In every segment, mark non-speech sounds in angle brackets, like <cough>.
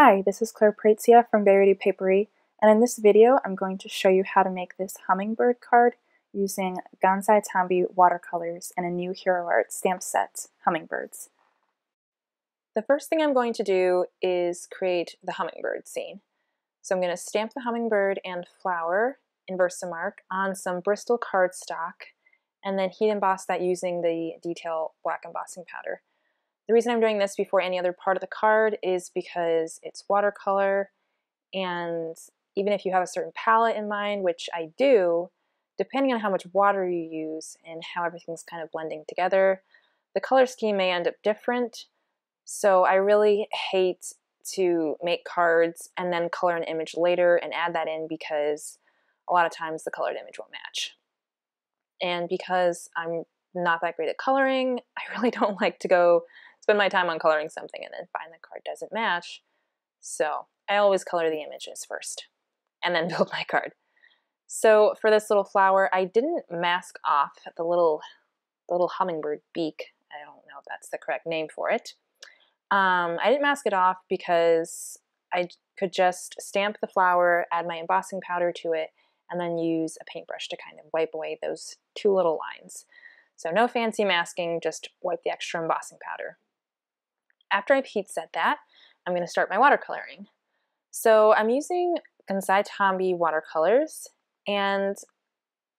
Hi, this is Claire Pratia from Bearydo Paperie, and in this video I'm going to show you how to make this hummingbird card using Gansai Tambi watercolors and a new Hero Art stamp set, Hummingbirds. The first thing I'm going to do is create the hummingbird scene. So I'm going to stamp the hummingbird and flower in Versamark on some Bristol cardstock and then heat emboss that using the detail black embossing powder. The reason I'm doing this before any other part of the card is because it's watercolor and even if you have a certain palette in mind, which I do, depending on how much water you use and how everything's kind of blending together, the color scheme may end up different. So I really hate to make cards and then color an image later and add that in because a lot of times the colored image won't match. And because I'm not that great at coloring, <laughs> I really don't like to go spend my time on coloring something and then find the card doesn't match. So I always color the images first and then <laughs> build my card. So for this little flower, I didn't mask off the little, the little hummingbird beak. I don't know if that's the correct name for it. Um, I didn't mask it off because I could just stamp the flower, add my embossing powder to it, and then use a paintbrush to kind of wipe away those two little lines. So no fancy masking, just wipe the extra embossing powder. After I've heat set that, I'm going to start my watercoloring. So I'm using Gansai Tambi watercolors, and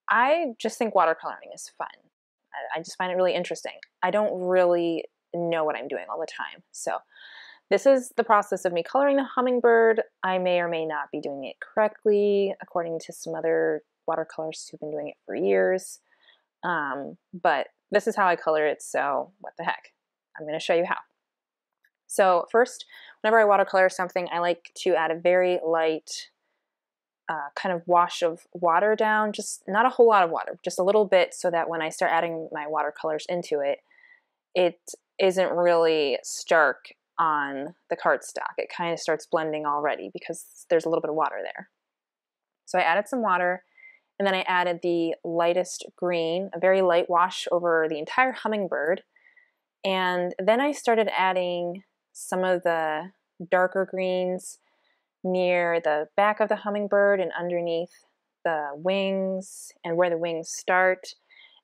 I just think watercoloring is fun. I just find it really interesting. I don't really know what I'm doing all the time. So this is the process of me coloring the hummingbird. I may or may not be doing it correctly according to some other watercolorists who've been doing it for years. Um, but this is how I color it, so what the heck. I'm going to show you how. So first, whenever I watercolor something, I like to add a very light uh, kind of wash of water down, just not a whole lot of water, just a little bit so that when I start adding my watercolors into it, it isn't really stark on the cardstock. It kind of starts blending already because there's a little bit of water there. So I added some water and then I added the lightest green, a very light wash over the entire hummingbird. And then I started adding some of the darker greens near the back of the hummingbird and underneath the wings and where the wings start.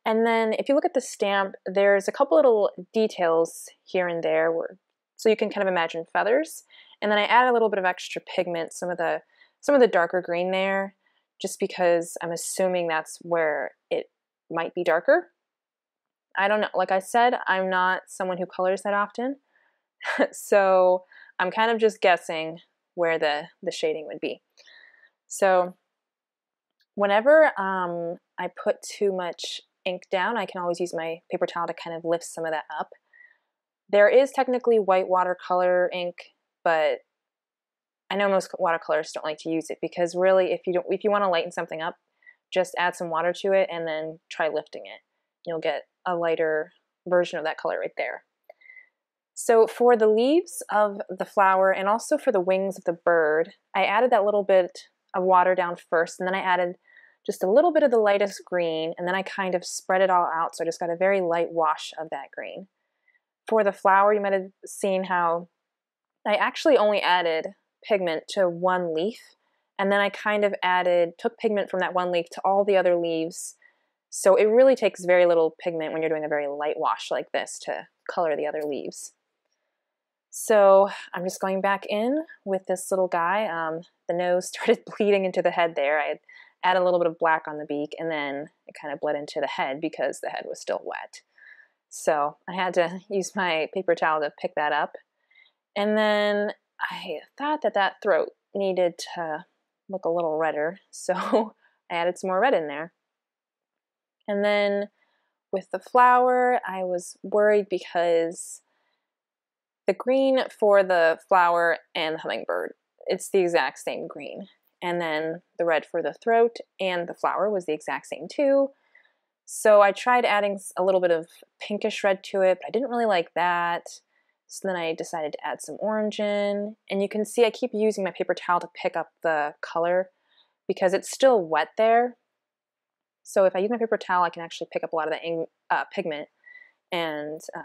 And then if you look at the stamp, there's a couple little details here and there where, so you can kind of imagine feathers. And then I add a little bit of extra pigment, some of the some of the darker green there, just because I'm assuming that's where it might be darker. I don't know. Like I said, I'm not someone who colors that often. <laughs> so I'm kind of just guessing where the, the shading would be. So whenever um, I put too much ink down, I can always use my paper towel to kind of lift some of that up. There is technically white watercolor ink, but I know most watercolors don't like to use it because really if you don't if you want to lighten something up, just add some water to it and then try lifting it. You'll get a lighter version of that color right there. So for the leaves of the flower and also for the wings of the bird, I added that little bit of water down first and then I added just a little bit of the lightest green and then I kind of spread it all out so I just got a very light wash of that green. For the flower, you might have seen how I actually only added pigment to one leaf and then I kind of added, took pigment from that one leaf to all the other leaves. So it really takes very little pigment when you're doing a very light wash like this to color the other leaves. So I'm just going back in with this little guy. Um, the nose <laughs> started bleeding into the head there. I added a little bit of black on the beak and then it kind of bled into the head because the head was still wet. So I had to <laughs> use my paper towel to pick that up. And then I thought that that throat needed to look a little redder, <laughs> so I added some more red in there. And then with the flower, I was worried because the green for the flower and the hummingbird, it's the exact same green. And then the red for the throat and the flower was the exact same too. So I tried adding a little bit of pinkish red to it, but I didn't really like that. So then I decided to add some orange in. And you can see I keep using my paper towel to pick up the color because it's still wet there. So if I use my paper towel, I can actually pick up a lot of the uh, pigment and um,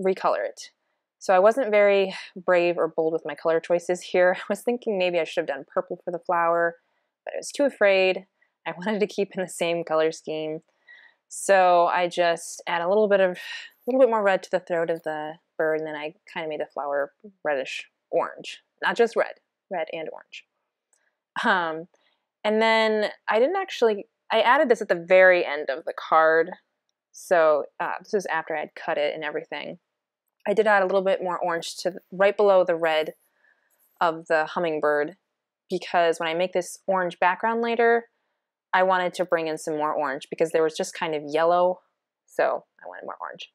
recolor it. So I wasn't very brave or bold with my color choices here. <laughs> I was thinking maybe I should have done purple for the flower, but I was too afraid. I <laughs> wanted to keep in the same color scheme. So I just add a little bit of, a little bit more red to the throat of the bird, and then I kind of made the flower reddish orange. Not just red, red and orange. Um, and then I didn't actually, I added this at the very end of the card. So uh, this is after I had cut it and everything. I did add a little bit more orange to right below the red of the hummingbird because when I make this orange background later, I wanted to bring in some more orange because there was just kind of yellow, so I wanted more orange.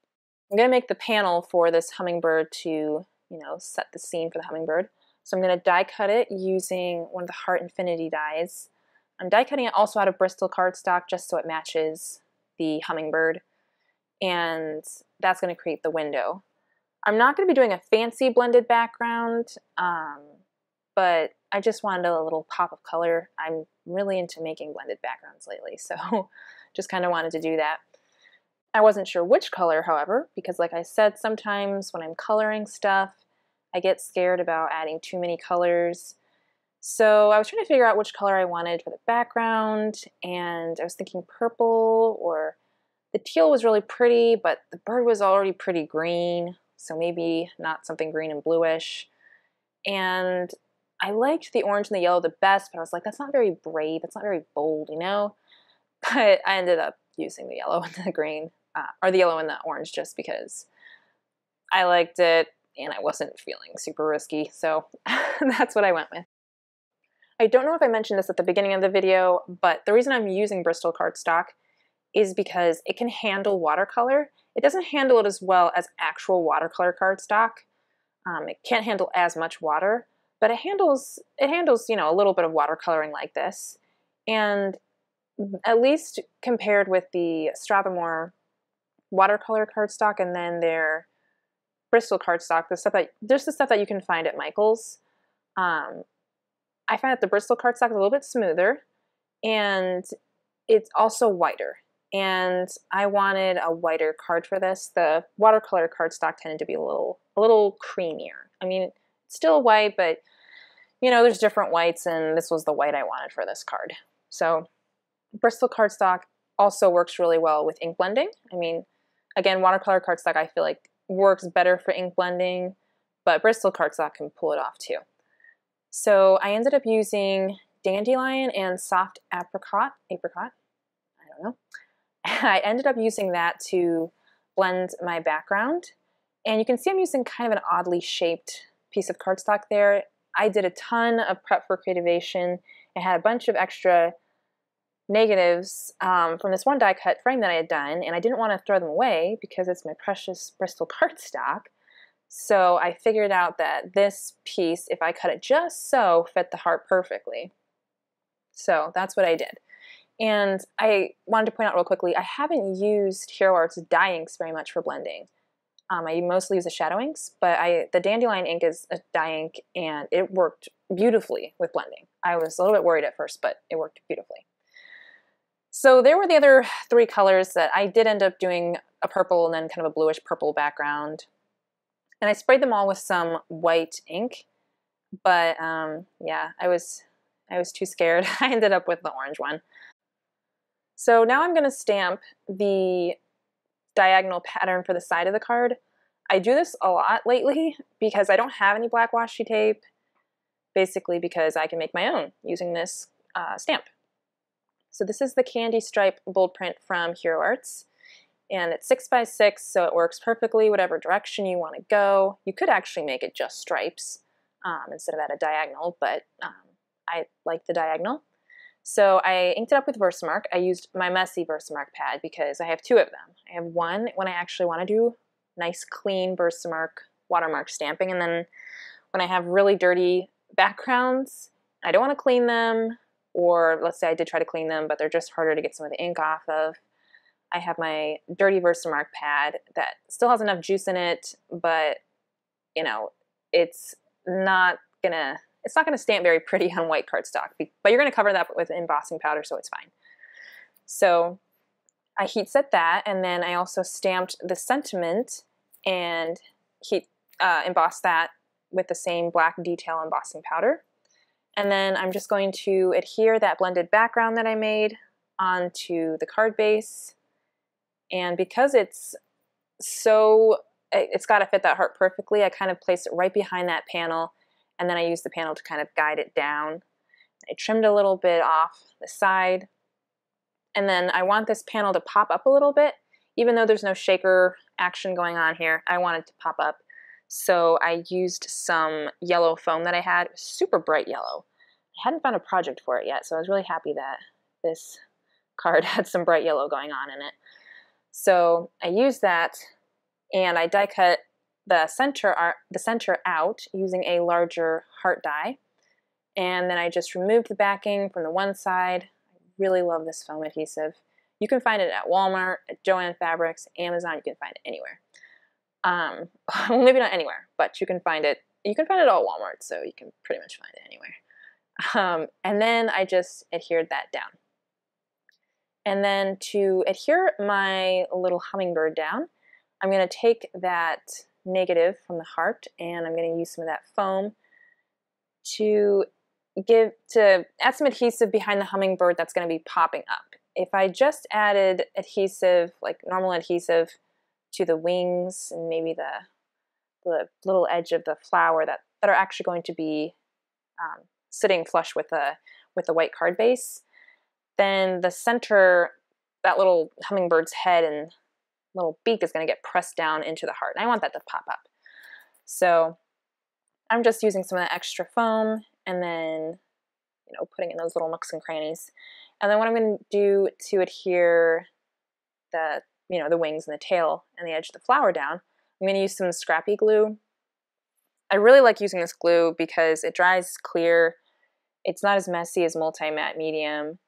I'm to make the panel for this hummingbird to, you know, set the scene for the hummingbird. So I'm going to die cut it using one of the Heart Infinity dies. I'm die cutting it also out of Bristol cardstock just so it matches the hummingbird. And that's going to create the window. I'm not going to be doing a fancy blended background, um, but I just wanted a little pop of color. I'm really into making blended backgrounds lately, so <laughs> just kind of wanted to do that. I wasn't sure which color, however, because like I said, sometimes when I'm coloring stuff, I get scared about adding too many colors. So I was trying to figure out which color I wanted for the background, and I was thinking purple or the teal was really pretty, but the bird was already pretty green, so maybe not something green and bluish. And I liked the orange and the yellow the best, but I was like, that's not very brave. It's not very bold, you know? <laughs> But I ended up using the yellow <laughs> and the green, uh, or the yellow and the orange just because I liked it and I wasn't feeling super risky. So <laughs> that's what I went with. I don't know if I mentioned this at the beginning of the video, but the reason I'm using Bristol cardstock is because it can handle watercolor. It doesn't handle it as well as actual watercolor cardstock. Um, it can't handle as much water, but it handles it handles you know a little bit of watercoloring like this and at least compared with the Strathmore watercolor cardstock and then their Bristol cardstock, the stuff that there's the stuff that you can find at Michael's. Um, I find that the Bristol cardstock is a little bit smoother and it's also whiter. And I wanted a whiter card for this. The watercolor cardstock tended to be a little a little creamier. I mean, still white, but you know, there's different whites, and this was the white I wanted for this card. So Bristol cardstock also works really well with ink blending. I mean, again, watercolor cardstock I feel like works better for ink blending, but Bristol cardstock can pull it off too. So I ended up using dandelion and soft apricot, apricot, I don't know. <laughs> I ended up using that to blend my background. And you can see I'm using kind of an oddly shaped piece of cardstock there. I did a ton of prep for Creativation and had a bunch of extra negatives um, from this one die cut frame that I had done, and I didn't want to throw them away because it's my precious Bristol <laughs> cardstock. So I figured out that this piece, if I cut it just so, fit the heart perfectly. So that's what I did. And I wanted to point out real quickly, I haven't used Hero Arts dye inks very much for blending. Um, I mostly use the shadow inks, but I the dandelion ink is a dye ink, and it worked beautifully with blending. I was a little bit worried at first, but it worked beautifully. So there were the other three colors that I did end up doing a purple and then kind of a bluish purple background. And I sprayed them all with some white ink, but um, yeah, I was I was too scared. <laughs> I ended up with the orange one. So now I'm going to stamp the diagonal pattern for the side of the card. I do this a lot lately because I don't have any black washi tape, basically because I can make my own using this uh, stamp. So this is the Candy Stripe bold print from Hero Arts. And it's 6 by 6 so it works perfectly whatever direction you want to go. You could actually make it just stripes um, instead of at a diagonal, but um, I like the diagonal. So I inked it up with Versamark. I used my messy Versamark pad because I have two of them. I have one when I actually want to do nice clean Versamark watermark stamping and then when I have really dirty backgrounds, I don't want to clean them or let's say I did try to clean them but they're just harder to get some of the ink off of. I have my dirty Versamark pad that still has enough juice in it but you know it's not gonna it's not going to stamp very pretty on white cardstock, but you're going to cover that with embossing powder, so it's fine. So I heat set that, and then I also stamped the sentiment and heat uh, emboss that with the same black detail embossing powder. And then I'm just going to adhere that blended background that I made onto the card base. And because it's so, it's got to fit that heart perfectly, I kind of place it right behind that panel and then I use the panel to kind of guide it down. I trimmed a little bit off the side. And then I want this panel to pop up a little bit. Even though there's no shaker action going on here, I want it to pop up. So I used some yellow foam that I had, super bright yellow. I hadn't found a project for it yet, so I was really happy that this <laughs> card had some bright yellow going on in it. So I used that and I die cut the center, the center out using a larger heart die. And then I just removed the backing from the one side. I really love this foam adhesive. You can find it at Walmart, at Joann Fabrics, Amazon, you can find it anywhere. Um, <laughs> well, maybe not anywhere, but you can find it. You can find it all Walmart, so you can pretty much find it anywhere. Um, and then I just adhered that down. And then to adhere my little hummingbird down, I'm going to take that negative from the heart and I'm going to use some of that foam to give to add some adhesive behind the hummingbird that's going to be popping up. If I just added adhesive, like normal adhesive, to the wings and maybe the the little edge of the flower that, that are actually going to be um, sitting flush with the with the white card base, then the center, that little hummingbird's head and little beak is going to get pressed down into the heart. And I want that to pop up. So I'm just using some of that extra foam and then, you know, putting in those little nooks and crannies. And then what I'm going to do to adhere the, you know, the wings and the tail and the edge of the flower down, I'm going to use some scrappy glue. I really like using this glue because it dries clear. It's not as messy as multi-matte medium.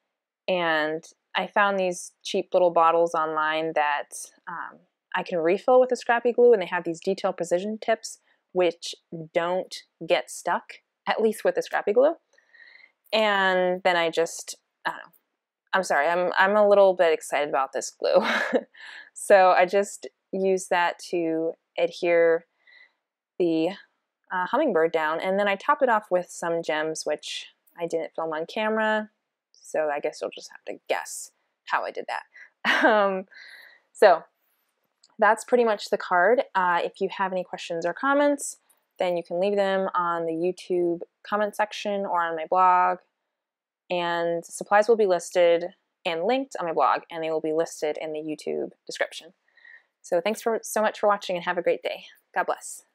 And I found these cheap little bottles online that um, I can refill with the scrappy glue, and they have these detailed precision tips which don't get stuck, at least with the scrappy glue. And then I just, I don't know. I'm sorry, I'm, I'm a little bit excited about this glue. <laughs> so I just use that to adhere the uh, hummingbird down, and then I top it off with some gems, which I didn't film on camera so I guess you'll just have to guess how I did that. <laughs> Um, so that's pretty much the card. Uh, if you have any questions or comments, then you can leave them on the YouTube comment section or on my blog. And supplies will be listed and linked on my blog, and they will be listed in the YouTube description. So thanks for so much for watching and have a great day. God bless.